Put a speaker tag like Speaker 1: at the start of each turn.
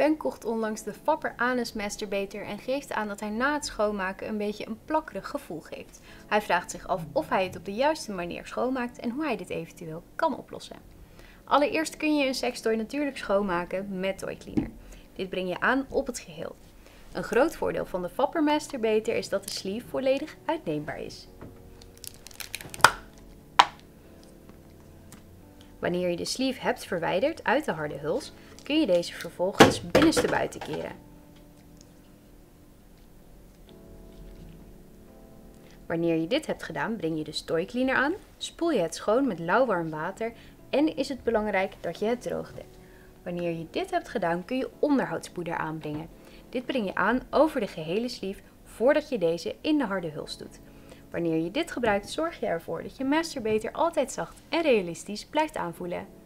Speaker 1: Ben kocht onlangs de Fapper Anus Masturbator en geeft aan dat hij na het schoonmaken een beetje een plakkerig gevoel geeft. Hij vraagt zich af of hij het op de juiste manier schoonmaakt en hoe hij dit eventueel kan oplossen. Allereerst kun je een sextoy natuurlijk schoonmaken met toy cleaner. Dit breng je aan op het geheel. Een groot voordeel van de Fapper Masturbator is dat de sleeve volledig uitneembaar is. Wanneer je de sleeve hebt verwijderd uit de harde huls, kun je deze vervolgens binnenstebuiten keren. Wanneer je dit hebt gedaan, breng je de toy cleaner aan, spoel je het schoon met lauwwarm water en is het belangrijk dat je het droogt. Wanneer je dit hebt gedaan, kun je onderhoudspoeder aanbrengen. Dit breng je aan over de gehele sleeve voordat je deze in de harde huls doet. Wanneer je dit gebruikt, zorg je ervoor dat je masturbator altijd zacht en realistisch blijft aanvoelen.